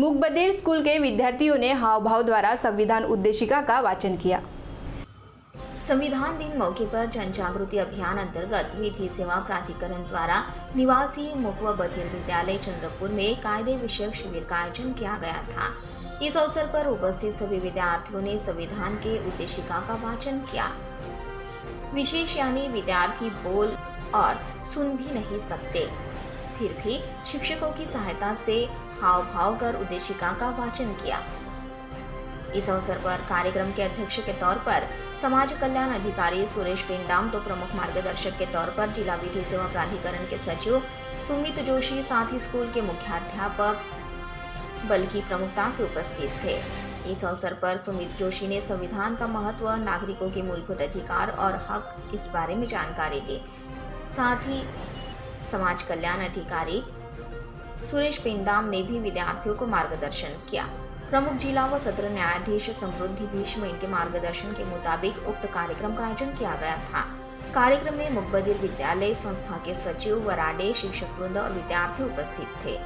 मूक बधिर स्कूल के विद्यार्थियों ने हाव भाव द्वारा संविधान उद्देशिका का वाचन किया। संविधान दिन मौके पर जन जागृति अभियान अंतर्गत विधि सेवा प्राधिकरण द्वारा निवासी मुख व बधिर विद्यालय चंद्रपुर में कायदे विषयक शिविर का आयोजन किया गया था। इस अवसर पर उपस्थित सभी विद्यार्थियों ने संविधान के उद्देशिका का वाचन किया। विशेष यानी विद्यार्थी बोल और सुन भी नहीं सकते। फिर भी शिक्षकों की सहायता से हाव भाव कर उद्देशिका का वाचन किया। इस अवसर पर कार्यक्रम के अध्यक्ष के तौर पर समाज कल्याण अधिकारी सुरेश पेंदाम तो प्रमुख मार्गदर्शक के तौर पर जिला विधि सेवा प्राधिकरण के सचिव सुमित जोशी, साथ ही स्कूल के मुख्याध्यापक बल्कि प्रमुखता से उपस्थित थे। इस अवसर पर सुमित जोशी ने संविधान का महत्व, नागरिकों के मूलभूत अधिकार और हक इस बारे में जानकारी दी। साथ ही समाज कल्याण अधिकारी सुरेश पेंदाम ने भी विद्यार्थियों को मार्गदर्शन किया। प्रमुख जिला व सत्र न्यायाधीश समृद्धि भीष्म इनके मार्गदर्शन के मुताबिक उक्त कार्यक्रम का आयोजन किया गया था। कार्यक्रम में मुकबदिर विद्यालय संस्था के सचिव वराडे शिक्षक वृंद और विद्यार्थी उपस्थित थे।